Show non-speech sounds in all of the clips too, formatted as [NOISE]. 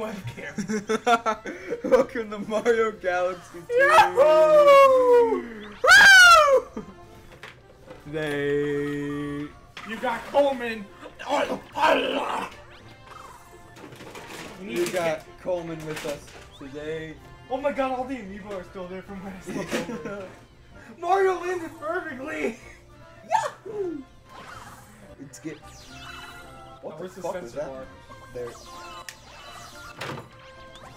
webcam. [LAUGHS] Welcome to Mario Galaxy 2. Yahoo! Woo! [LAUGHS] Today. You got Coleman. You got Coleman with us today. Oh my god, all the amiibo are still there from last time. [LAUGHS] Mario landed perfectly. Yahoo! Let's get. Oh, What the the fuck was sensor that? bar? There.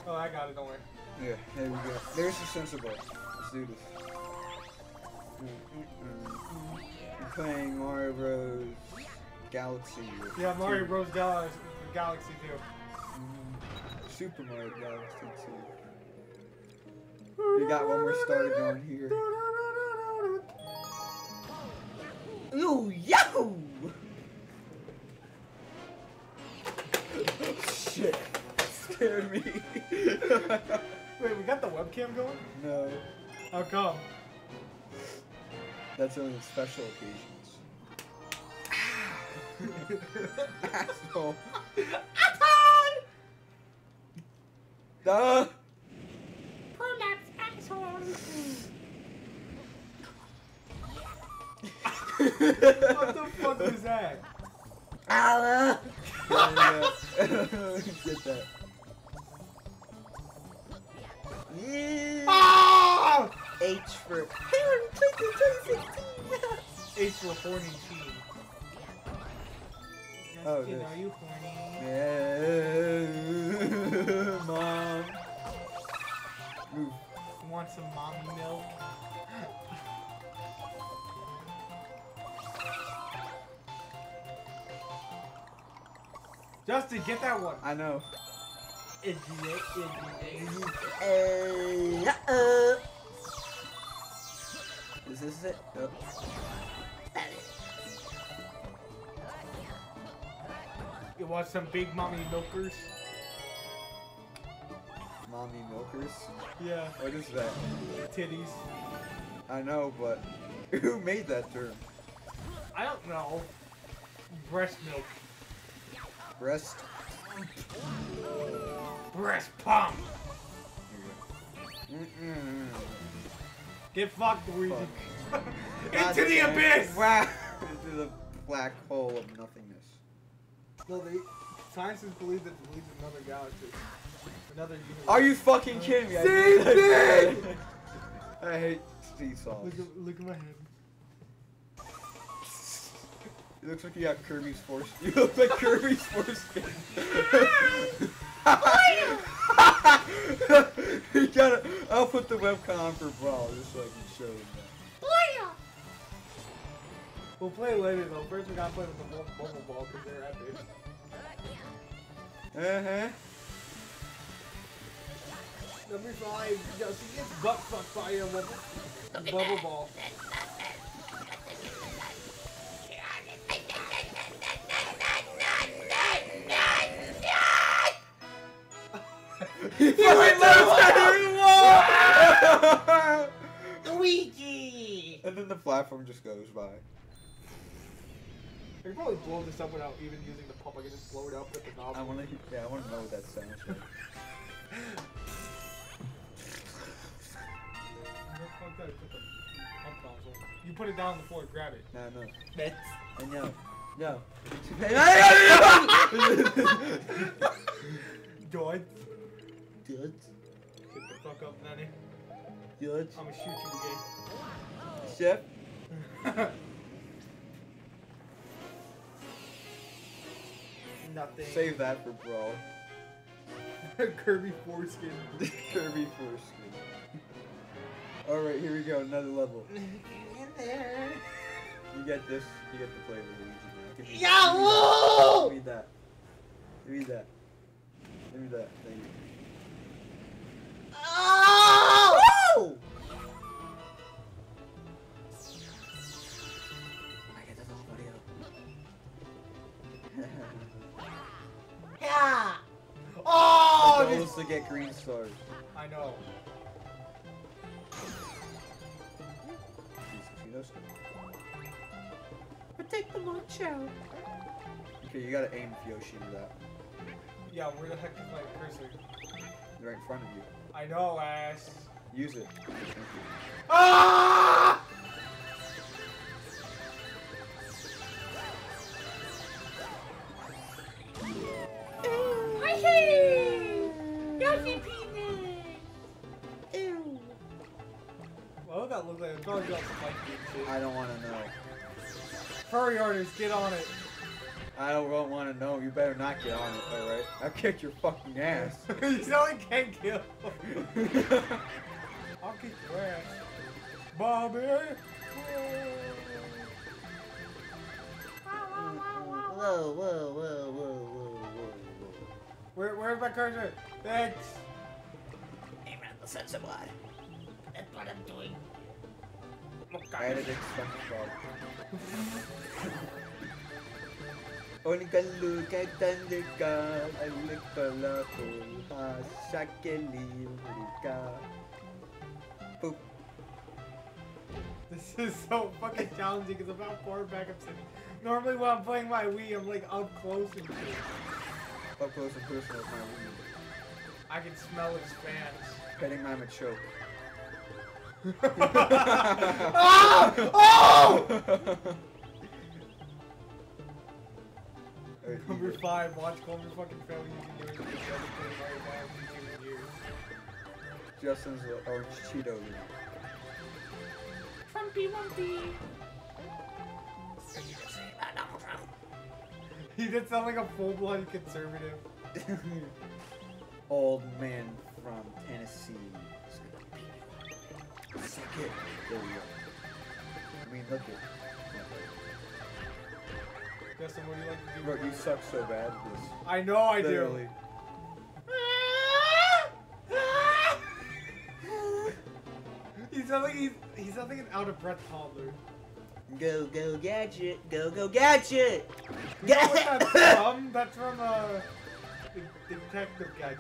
Oh, I got it. Don't worry. Yeah, there we go. There's the sensor bar. Let's do this. We're playing Mario Bros. Galaxy. Yeah, Mario two- Bros. Galaxy, Galaxy too. Mm, Super Mario Galaxy 2. We got one more star going here. Ooh, yahoo! Scared me. [LAUGHS] Wait, we got the webcam going? no, How come? that's only on special occasions. Asshole. Duh! [LAUGHS] What the fuck was that? Allah! Yeah, Get that. Yeah. Ah! H for H for horny teen. Oh, Justin, this. are you horny? Yeah, mom. Move. Want some mommy milk? Justin, get that one. I know. Idiot, idiot. Hey, uh-oh. Is this it? Oh. You want some big mommy milkers? Mommy milkers? Yeah. What is that? Titties. I know, but [LAUGHS] who made that term? I don't know. Breast milk. Breast? Breast pump. Mm-mm. Get fucked, Luigi. God Into the damn. abyss! Wow! Into the black hole of nothingness. No, they, scientists believe that there leads another galaxy. Another universe. Are you fucking kidding me? I Same thing! [LAUGHS] I hate sea sauce. Look at, look at my head. It looks like you got Kirby's force. [LAUGHS] You look like Kirby's foreskin. [LAUGHS] you gotta. I'll put the webcam on for Brawl just so I can show them that. We'll play later though. First we gotta play with the bubble ball because they're epic. Uh huh. Number five, Justin gets butt fucked by a bubble, bubble ball. [LAUGHS] He fucking lives [LAUGHS] Luigi! And then the platform just goes by. I could probably blow this up without even using the pump. I could just blow it up with the knob. I wanna. Yeah, I wanna know what that sounds like. Fuck that, put the pump nozzle. You put it down on the floor, grab it. No, no. That's I know. No. [LAUGHS] Dodge. Good. Get the fuck up, Nanny. Good. I'm gonna shoot you Chef. again. [LAUGHS] Nothing. Save that for Brawl. [LAUGHS] Kirby foreskin. [LAUGHS] Kirby foreskin. Alright, here we go, another level. in there. You get this, you get the flavor Luigi now. Yahoo! Give me that. Give me that. Give me that. Thank you. To get green stars. I know. Please? But take the lunch out. Okay, you gotta aim with Yoshi to that. Yeah, where the heck is my cursor? Right in front of you. I know, Ash. Use it. Ah! Well, that looks like it's probably got spike shit. I don't want to know. Hurry, artists, get on it. I don't want to know. You better not get on it, alright? I'll kick your fucking ass. [LAUGHS] you sound can't Kill. [LAUGHS] I'll kick your ass. Bobby! Whoa, whoa, whoa, whoa, whoa, whoa, whoa. Where, where's my cursor? Thanks. Aim at the sense of blood. That's what I'm doing. I edited SpongeBob. Onikalu kay tanda ka, alik pala ko, ha, sa kilim ka. Boop. This is so fucking challenging because I'm how far back I'm sitting. Normally when I'm playing my Wii, I'm like up close and shit. Up close and personal with my weed. I can smell its fans. Petting Mama choke. Ah! Oh! Number five, watch Clover fucking fail using yours because the right now using. Justin's the orange Cheeto. lead. Trumpy Wumpy. What did you just say about Donald Trump? He did sound like a full-blooded conservative. [LAUGHS] Old man from Tennessee. Suck it. There we go. I mean, look it. Justin, what do you like to do? Bro, you suck so bad at this. I know I do. Literally. he sounds like he's he sounds like an out of breath toddler. Go, go, gadget. Go, go, gadget. You know what that's from? That's from uh, Detective Gadget.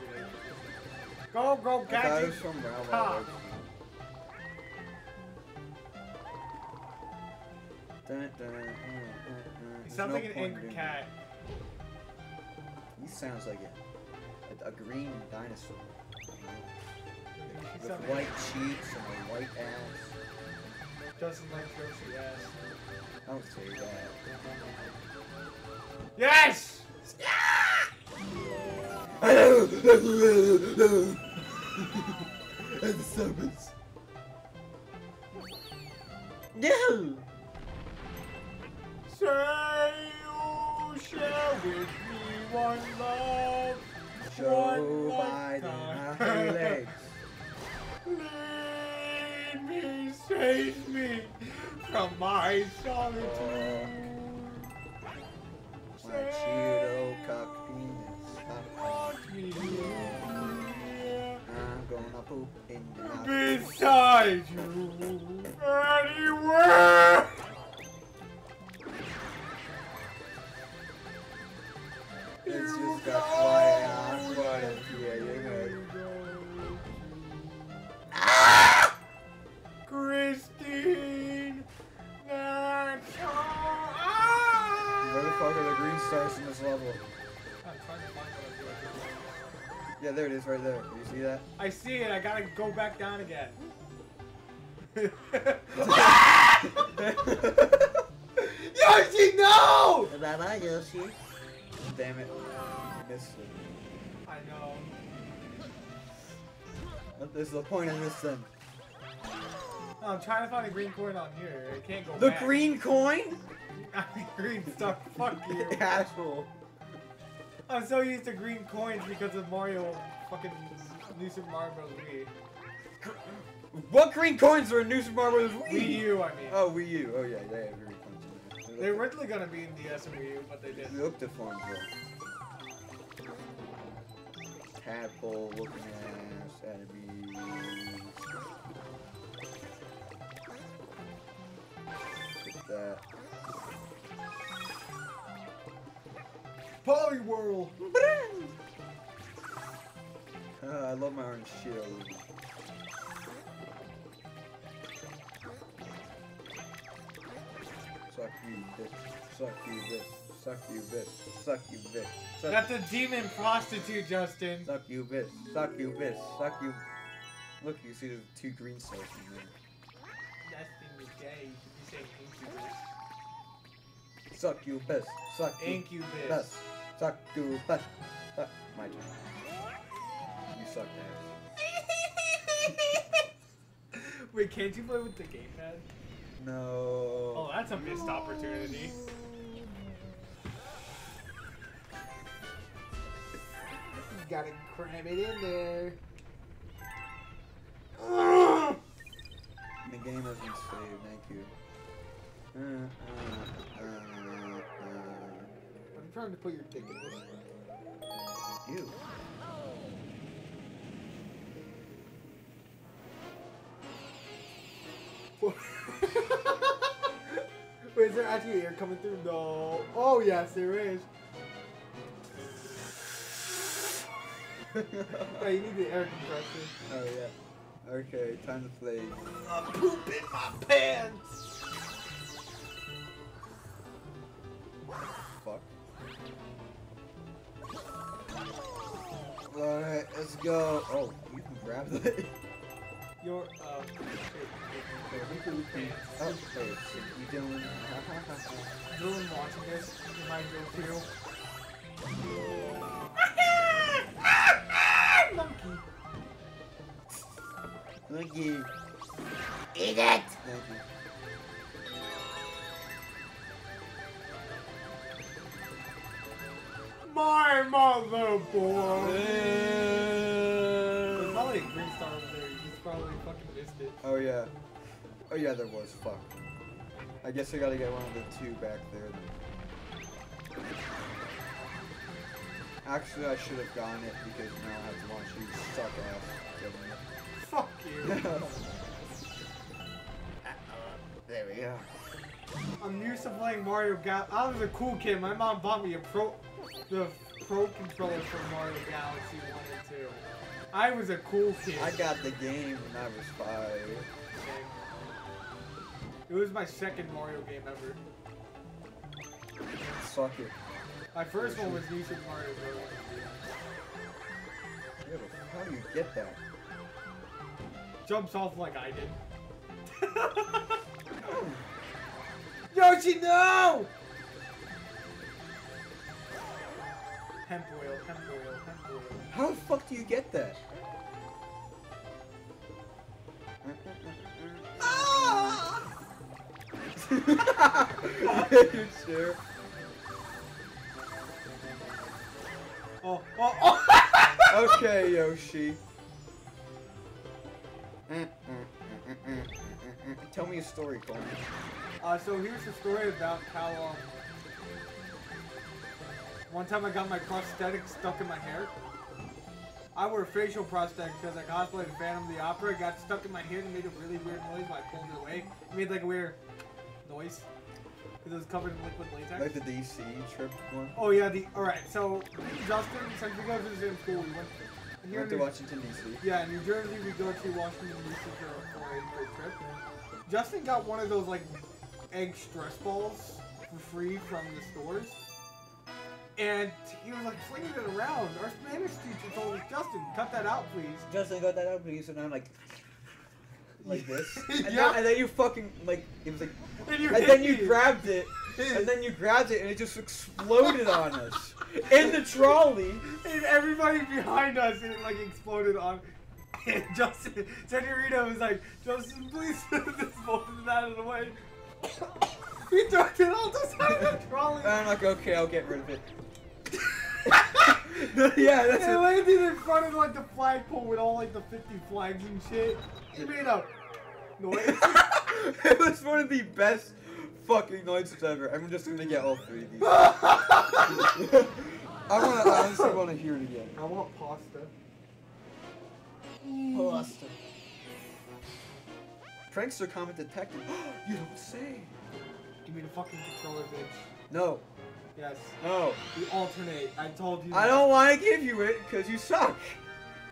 Go, go, I thought it Gadget! was from Ralph Ha. Dun, dun. He sounds no like an angry in- cat. He sounds like a, a, a green dinosaur. With sounds like white cheeks and a white ass. Justin likes Yoshi ass. Don't say that. Yes! [LAUGHS] [LAUGHS] and the serpents. No! Say you share with me one love. One Biden, lifetime. legs. [LAUGHS] Lead me, save me from my solitude. My Cheeto cock penis. Me here I'm gonna poop in your beside you anywhere. It's you just got go, quiet on what if yeah, you know. you. Christine, that's all. Where the fuck are the green stars in this level? I'm trying to find what Yeah, there it is, right there. Do you see that? I see it. I gotta go back down again. [LAUGHS] [LAUGHS] Yoshi, no! Bye bye, Yoshi. Damn it. You missed it. I know. What is the point of this then? No, I'm trying to find a green coin on here. It can't go The back. green coin? [LAUGHS] I mean, green stuff. Fuck [LAUGHS] you. Asshole. I'm so used to green coins because of Mario fucking New Super Mario Bros. Wii. What green coins are in New Super Mario Bros. Wii? Wii U, I mean. Oh, Wii U. Oh yeah, they have green in. They were originally gonna be in DS and Wii U, but they They didn't. look deformed though. Tadpole looking ass enemies. Get that. Poliwhirl! Uh, I love my orange shield. Suck you, bitch. Suck you, bitch. Suck you, bitch. Suck you, bitch. Suck, That's a demon prostitute, Justin. suck you, bitch. Suck you, bitch. Suck you. Look, you see the two green cells in there. Justin is gay. You should be saying incubus. Suck you, bitch. Suck you, Incubus. bitch. Suck you, bitch. Suck. My turn. You suck ass. Wait, can't you play with the gamepad? No. Oh, that's a missed opportunity. You gotta cram it in there. The game hasn't saved, thank you. Uh, uh, uh, I'm trying to put your dick in this. uh. Ew. [LAUGHS] Wait, is there actually air coming through? No. Oh, yes, there is. [LAUGHS] Yeah, you need the air compressor. oh yeah. Okay, time to play. I'm pooping my pants. Fuck. Alright, let's go. Oh, you can grab that. [LAUGHS] Your, uh, pants. Hey, you doing? Dylan watching this, you might go too. Monkey. Thank. Eat it! Thank you. My mother Oh yeah. Oh yeah, there was. Fuck. I guess I gotta get one of the two back there. Actually, I should have gotten it because now I have to watch you suck ass. Fuck you. [LAUGHS] There we go. I'm used to playing Mario Gal. I was a cool kid. My mom bought me a pro, the pro controller for Mario Galaxy 1 and 2. I was a cool kid. I got the game when I was five. It was my second Mario game ever. Suck it. My first one was New Super Mario Bros. Yeah, but how do you get that? Jumps off like I did. [LAUGHS] Oh. Yoshi, no! Hemp oil, hemp oil, hemp oil. How the fuck do you get that? [LAUGHS] sure? Oh, oh, oh! Okay, Yoshi. Tell me a story, Coleman. Uh, so here's the story about how, um, one time I got my prosthetic stuck in my hair. I wore a facial prosthetic because I cosplayed Phantom of the Opera. It got stuck in my hair and made a really weird noise when I pulled it away. It made like a weird noise. Because it was covered in liquid latex. Like the DC trip one. Oh yeah, the alright, so Justin, since we go to the same school, we went We went to New- Washington DC. Yeah, in New Jersey we go to Washington DC for, for a trip. Justin got one of those like egg stress balls for free from the stores. And he was like flinging it around. Our Spanish teacher told us, Justin, cut that out please. Justin got that out, please, and I'm like, like this. [LAUGHS] And, Yeah. then, and then you fucking like it was like, [LAUGHS] And, you and then you grabbed it, [LAUGHS] and then you grabbed it, and it just exploded on us in the trolley. And everybody behind us, it like exploded on. And Justin, Senorita was like, Justin, please this that out of the way. [COUGHS] he threw it all the side of the trolley. And I'm like, okay, I'll get rid of it. [LAUGHS] [LAUGHS] yeah, that's it it. landed in front of like the flagpole with all like the 50 flags and shit. It made a noise. [LAUGHS] it was one of the best fucking noises ever. I'm just gonna get all three of these. I wanna I honestly wanna hear it again. I want pasta. Pasta. Prankster comment detected. [GASPS] you don't say. Give me the fucking controller, bitch. No, Yes. no. We alternate. I told you. I that. don't wanna give you it because you suck.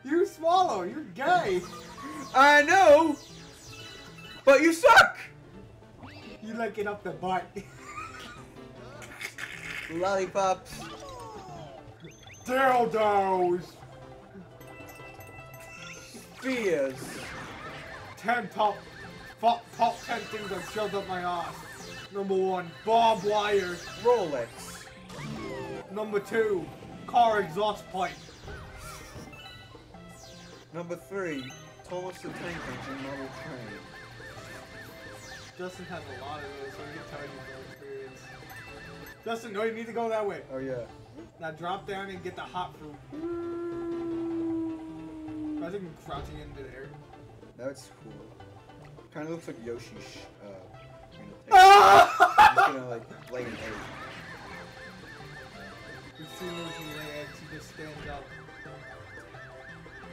You swallow. You're gay. I know, but you suck. You like it up the butt. Lollipops. Dildos! Spears. Ten top, top, top ten things I've shoved up my ass. Number one, barbed wire. Rolex. Number two, car exhaust pipe. Number three, Thomas the Tank Engine model train. Justin has a lot of those, so he can tell you from experience. Justin, no, you need to go that way. Oh yeah. Now drop down and get the hot fruit. Imagine crouching into the air. That's cool. Kind of looks like Yoshi's. You know, tank. He's gonna like lay an egg. As soon as he lands, he just stands up.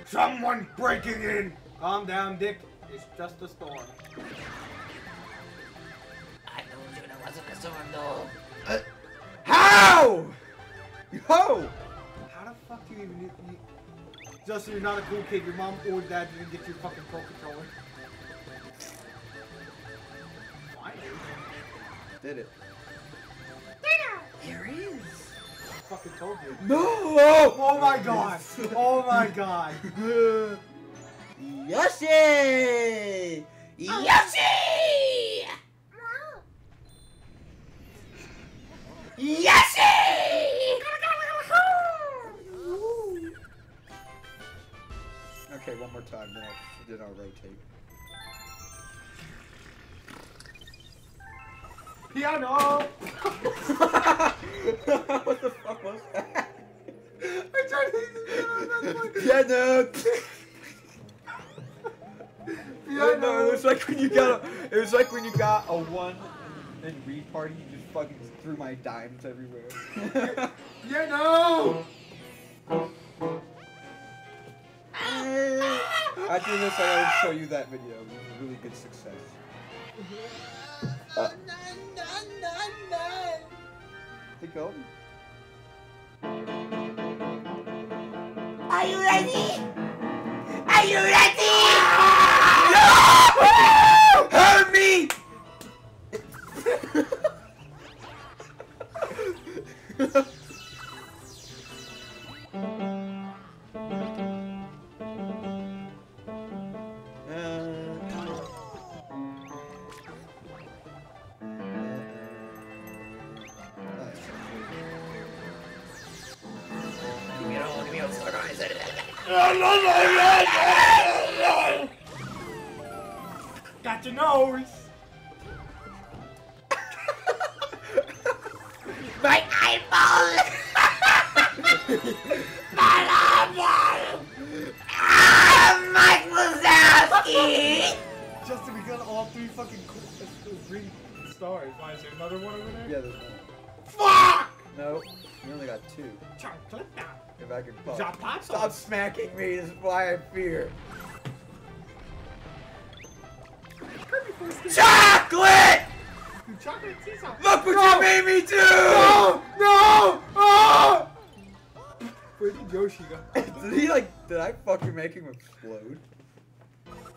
Someone breaking in! Calm down, Dick. It's just a storm. I told you there wasn't a storm though. Uh, how? Yo! How the fuck do you even... You, Justin, you're not a cool kid. Your mom or dad didn't get you a fucking pro controller. Why, dude? Did it? There is. I fucking told you. No! Oh my god! Oh my god! [LAUGHS] Yoshi! Piano! [LAUGHS] what the fuck was that? I tried to hit the piano, that's fucking- Piano! Piano! No, it was like when you got a, it was like when you got a one in Reed Party, you just fucking threw my dimes everywhere. Piano! [LAUGHS] After this, I gotta show you that video. It was a really good success. Uh, Hey, Golden. Are you ready? Are you ready? Chocolate tea. Look what No! you made me do! No! No! Oh! Where did Yoshi go? [LAUGHS] did he like, did I fucking make him explode?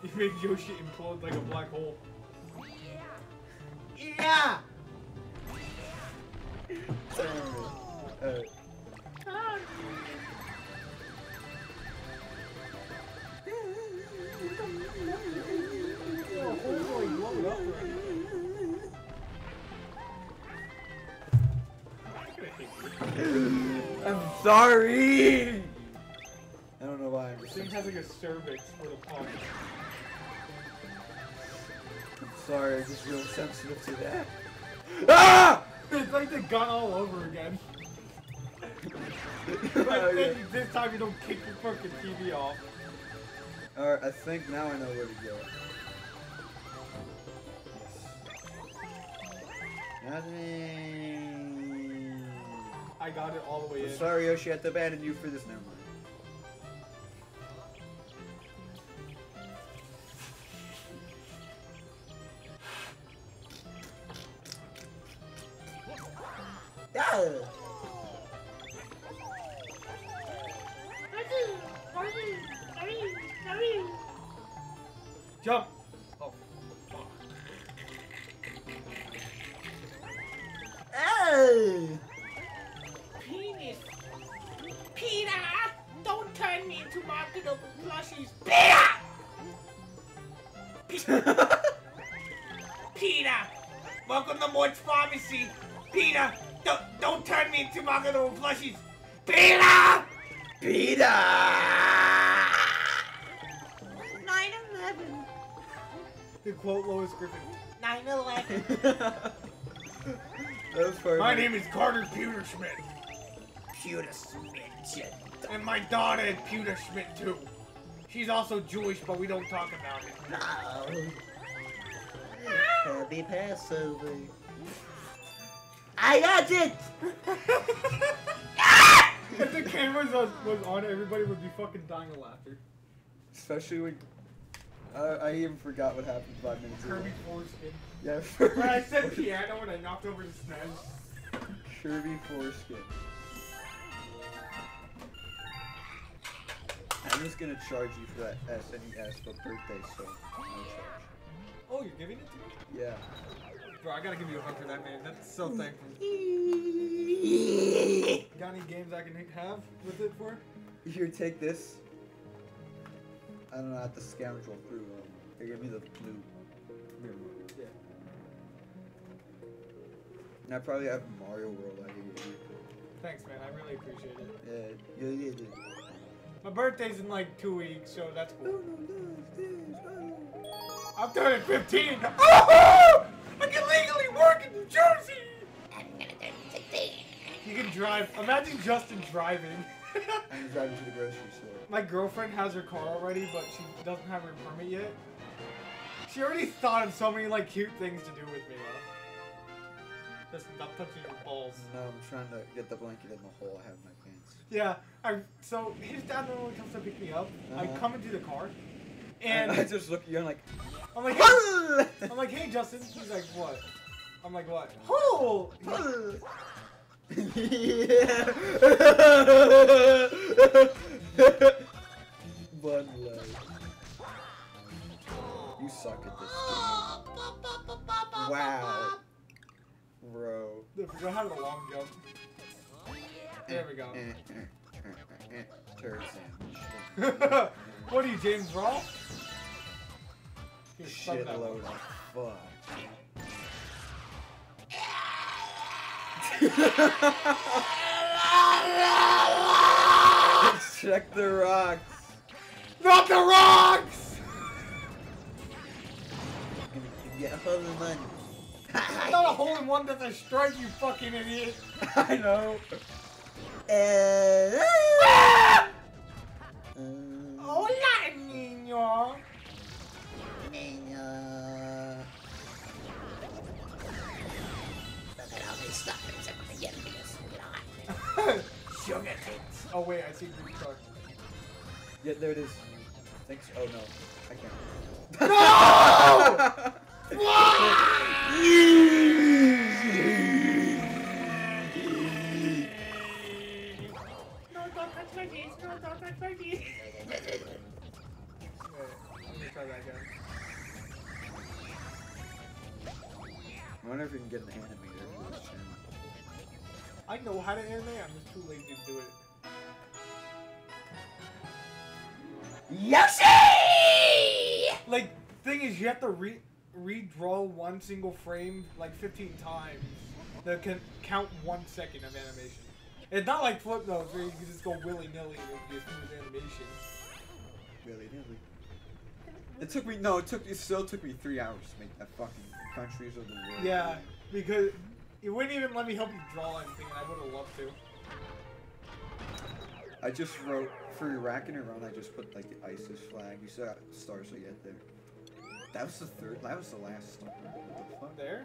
You made Yoshi implode like a black hole. Yeah! Uh, I'm sorry! I don't know why I'm This thing has like a cervix for the pump. I'm sorry, I'm just real sensitive to that. Ah! It's like the gun all over again. [LAUGHS] Oh, But yeah. then this time you don't kick your fucking TV off. Alright, I think now I know where to go. Nothing. I got it all the way I'm in. sorry, Yoshi, I have to abandon you for this now. Jump! Carter Pewter Schmidt, Pewter Smith. and my daughter is Pewter Schmidt too. She's also Jewish, but we don't talk about it. No. Happy Passover. I got it! if [LAUGHS] the cameras was, was on, everybody would be fucking dying of laughter. Especially when. Uh, I even forgot what happened five minutes ago. Kirby foreskin. Yeah, When I said [LAUGHS] piano and I knocked over the SNES. Kirby foreskin. I'm just gonna charge you for that SNES for birthday, so no charge. Oh, you're giving it to me? Yeah. Bro, I gotta give you a hug for that, man. That's so mm. thankful. [LAUGHS] Got any games I can have with it for? Here, take this. I don't know, I have to scoundrel through them. Here, give me the blue. And I probably have Mario World I can you. Thanks, man. I really appreciate it. Yeah, yeah, yeah, yeah. My birthday's in like two weeks, so that's cool. I'm turning 15. Oh! I can legally work in New Jersey. I'm gonna turn 16. You can drive. Imagine Justin driving. I'm driving to the grocery store. My girlfriend has her car already, but she doesn't have her permit yet. She already thought of so many like cute things to do with me though. Just not touching your balls. No, I'm trying to get the blanket in the hole I have in my pants. Yeah, I so his dad normally comes to pick me up. I Uh-huh. come into the car, And and I just look at you and like, I'm like, hey, [LAUGHS] I'm like, hey Justin. He's like, what? I'm like, what? Oh! One leg. You suck at this game. Wow. Bro. We're having a long jump. There we go. Eh, eh, eh, [LAUGHS] what are you, James Rolfe? Here, suck that one. Shitload of fuck. [LAUGHS] Check the rocks. Not the rocks! Get whole money. It's [LAUGHS] not a hole in one that's a strike, you fucking idiot. [LAUGHS] I know. [LAUGHS] Hola, niño. Look at all these stuffers I'm gonna get me this lot. Sugar tits. Oh wait, I see green truck. Yeah, there it is. Thanks. Oh no, I can't. No! No, don't touch my knees. No, don't touch my knees. Wait, I'm gonna try that again. I wonder if we can get an animator for this channel. I know how to animate, I'm just too lazy to do it. Yoshi! Like, thing is, you have to re redraw one single frame like 15 times that can count one second of animation. It's not like Flip Notes where you can just go willy nilly with your smooth animation. Willy-nilly. It took me no, it took it still took me three hours to make that fucking countries of the world. Yeah, because it wouldn't even let me help you draw anything, and I would have loved to. I just wrote for Iraq and Iran. I just put like the ISIS flag. You saw stars I get there. That was the third. That was the last star. What the fuck? There?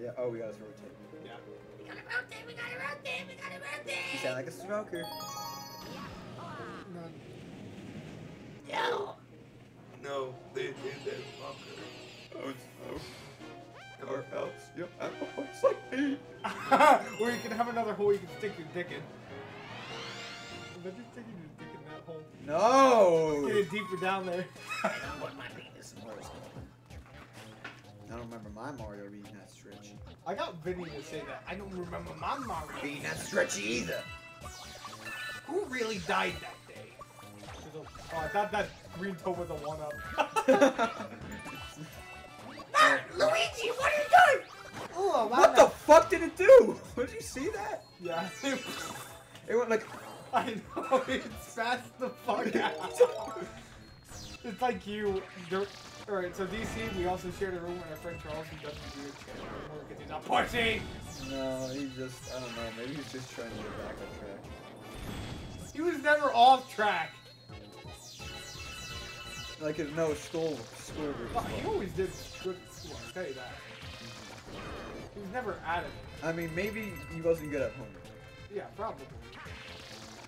Yeah. Oh, we gotta rotate. Yeah. We gotta rotate, we gotta rotate, we gotta You rotate! sound like a smoker. None. Yo! No, they did that fucker. Oh no. Our house. Yep, I [LAUGHS] it's like me. [LAUGHS] or you can have another hole you can stick your dick in. Imagine sticking your dick in that hole. No. Get it deeper down there. I don't want my penis in Morse I don't remember my Mario being that stretchy. I got Vinny to say that. I don't remember my Mario. Being that stretchy either. Who really died that day? Oh, I thought that green toe was a one up. [LAUGHS] Ah, Luigi, what are you doing? Oh, What the fuck did it do? [LAUGHS] Did you see that? Yeah. It went like. I know, [LAUGHS] it's fast the fuck out. it's like you. Alright, so DC, we also shared a room with our friend Charles who doesn't do anymore because he's not pushing. No, he just. I don't know. Maybe he's just trying to get back on track. He was never off track. Like, no school, school he always did good school, I'll tell you that. He was never out of it. I mean, maybe he wasn't good at home. Yeah, probably.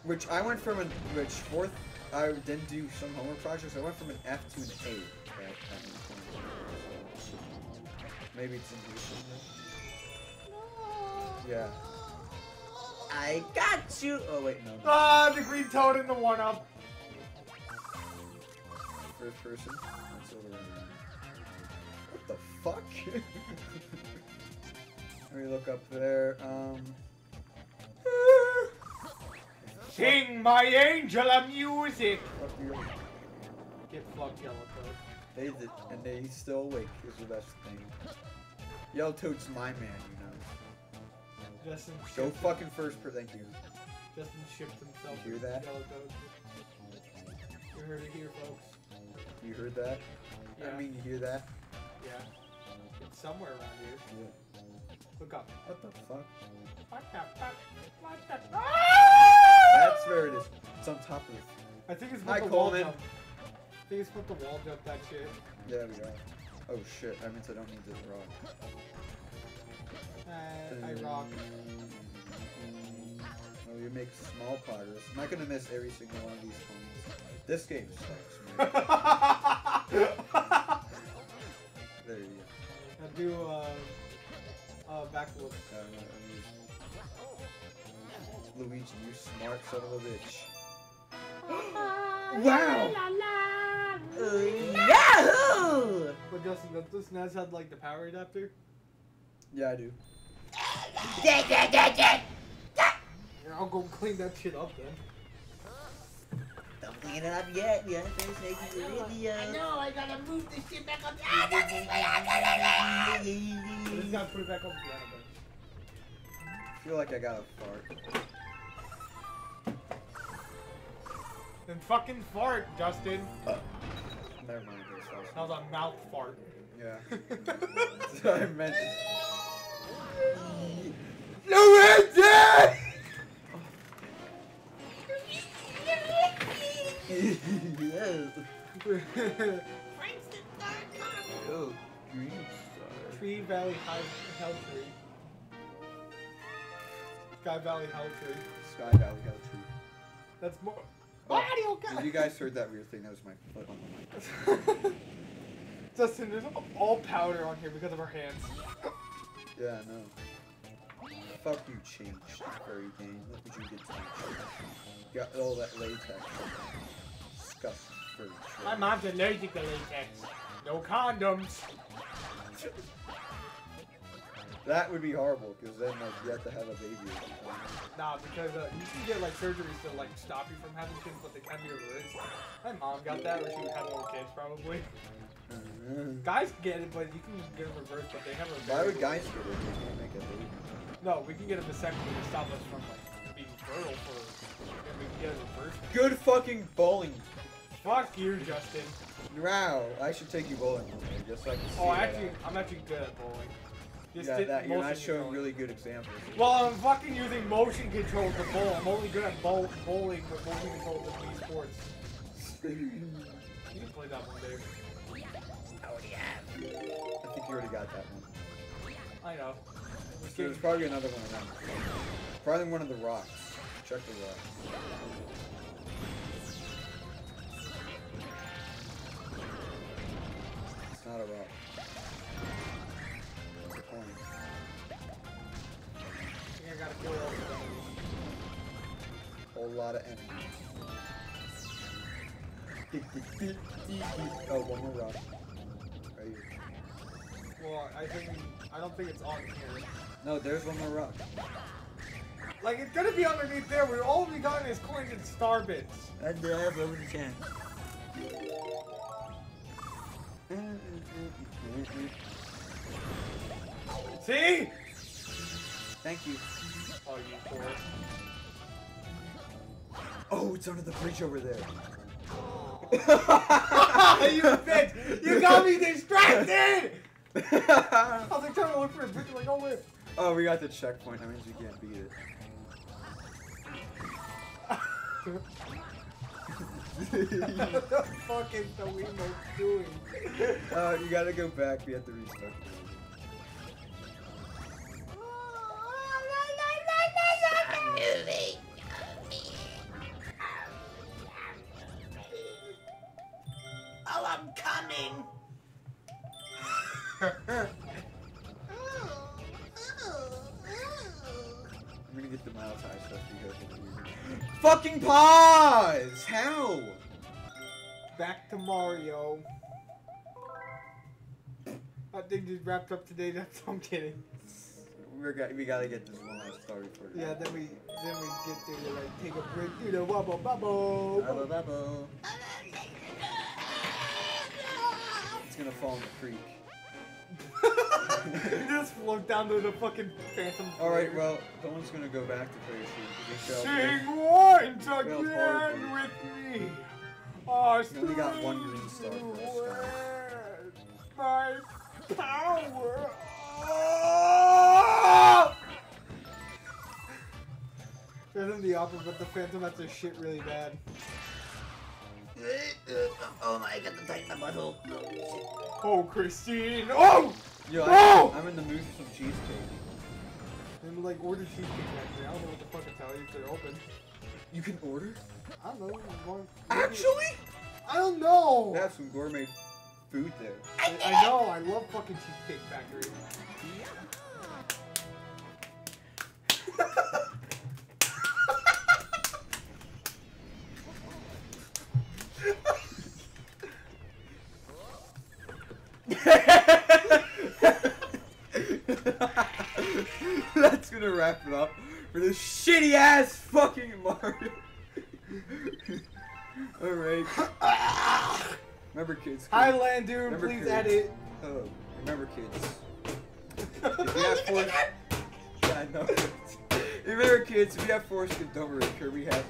Which I went from an which fourth I didn't do some homework projects. I went from an F to an A. Right? That means. Maybe it's English. Yeah. I got you. Oh wait, no. Ah, the green toad in the one up. First person. That's over there. What the fuck? [LAUGHS] Let me look up there. Um. Sing my angel of music. Get fucked, yellow toad. They did, and they he's still awake is the best thing. Yellow Toad's my man, you know. Justin Go fucking first per thank you. Justin shipped himself. You hear that? Yellow toad. You heard it here, folks. You heard that? Yeah. I mean, you hear that? Yeah. Somewhere around here. Yeah. Look up. What the fuck? What the fuck? What the That's where it is. It's on top of it. I think it's Hi, the wall Coleman. jump. I think it's what the wall jump that shit. Yeah, we are. Oh shit, I meant I don't need this rock. Uh, I rock. Oh, you make small progress. I'm not gonna miss every single one of these coins. This game sucks, [LAUGHS] do uh, uh, backflip. Uh, I'm Luigi, you smart son of a bitch. [GASPS] wow! Yahoo! But Justin, does this NES have like the power adapter? Yeah, I do. Yeah, I'll go clean that shit up then. Don't clean it up yet. We gotta finish making the video. I know, I gotta move this shit back up. Ah, I just gotta put it back on the piano bench. I feel like I got a fart. Then fucking fart, Justin. Never mind, this That was a mouth fart. Yeah. [LAUGHS] That's what I meant. Luigi! Whoa. Oh, green star. Tree Valley High Hell Tree. Sky Valley Hell Tree. Sky Valley Hell Tree. That's more. Oh, if you guys heard that weird thing, that was my foot on the mic. Justin, there's all powder on here because of our hands. Yeah, I know. Fuck you, changed furry game. Look what you did to got all that latex. Disgusting furry My shit. mom's allergic to latex. No condoms. That would be horrible, because then like, you have to have a baby or something. Nah, because uh, you can get like surgeries to like stop you from having kids, but they can be reversed. My mom got that, or she would have more kids probably. Mhm. Guys get it, but you can get it reversed, but they have a. Why would guys get it? They can't make a baby. No, we can get a vasectomy to stop us from like being fertile for. And we can get it reversed. Good fucking bowling. Fuck you, Justin. Wow, I should take you bowling one day, just so I can oh, see Oh, that actually, out. I'm actually good at bowling. Just yeah, that, you're not showing control. really good examples. Well, I'm fucking using motion control to bowl. I'm only good at bowl bowling with motion control with Wii Sports. [LAUGHS] You can play that one, Dave. Oh, I think you already got that one. I know. This There's probably another one around. Probably one of the rocks. Check the rocks. Not a rock. It's a coin. I think I gotta kill all the enemies. Whole lot of enemies. oh, one more rock. Right here. Well, I think I don't think it's on here. No, there's one more rock. Like it's gonna be underneath there. We're all we got is coins and star bits. And uh, over the chance. See? Thank you. Oh, you poor. Oh, it's under the bridge over there. [LAUGHS] you bitch! You got me distracted! [LAUGHS] I was like trying to look for a bitch, like, oh wait. oh, we got the checkpoint. That means we can't beat it. [LAUGHS] what the fuck is the Wiimote doing? uh, you gotta go back. We have to restart. the game. Moving. Oh, I'm coming. [LAUGHS] I'm gonna get the Miles High stuff because Fucking pause! Wrapped up today, [LAUGHS] that's I'm kidding. We're got, we gotta get this one last star before. Yeah, then we then we get there to like take a break through the wubble bubble. Bubble, bubble. It's gonna fall in the creek. You [LAUGHS] just float down to the fucking phantom. Alright, well, no one's gonna go back to play soon because they failed. Sing once again with me. Oh, You only got one green star for this My power. Oh! Phantom the opera, but the Phantom has to shit really bad. Oh my, I got to tighten my butthole. Oh, Christine! Oh! Yo, No! Oh! I'm, I'm in the mood for some cheesecake. And like order cheesecake actually. I don't know what the fuck to tell you if they're open. You can order? I don't know. you want- maybe- Actually? I don't know. They have some gourmet food there. I, I know. I love fucking Cheesecake Factory. [LAUGHS] That's gonna wrap it up for this shitty ass Remember kids. Highland Dude, Remember please kids. edit. Oh, remember kids. [LAUGHS] If you have four, yeah, I know. [LAUGHS] Remember kids, if you have foreskin, don't worry, Kirby has it.